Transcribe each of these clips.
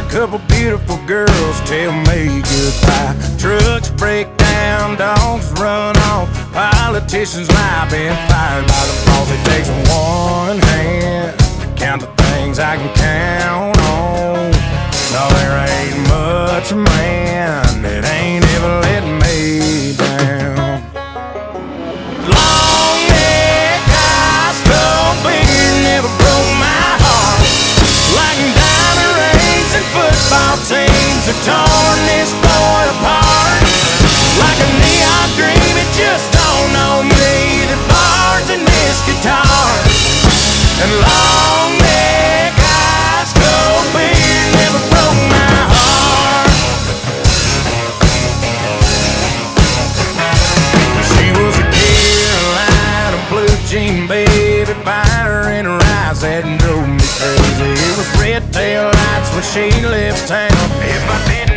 a couple beautiful girls tell me goodbye. Trucks break down, dogs run off, politicians lie, been fired by the boss. It takes one hand to count the things I can count on. No, there ain't much man that ain't ever let me down. Long football teams have torn this boy apart. Like a neon dream, it just don't know me. The bars in this guitar and long neck, high skull, beard never broke my heart. She was a Carolina blue jean baby, fire in her eyes that red tail lights when she left town. If I didn't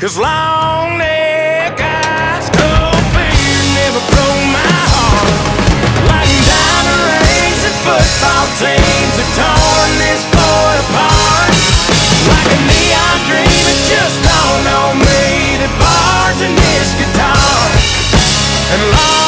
Cause long neck eyes cold beer never broke my heart. Like diamond rings and football teams are torn this boy apart. Like a neon dream, it just dawned on me that bars and this guitar and long.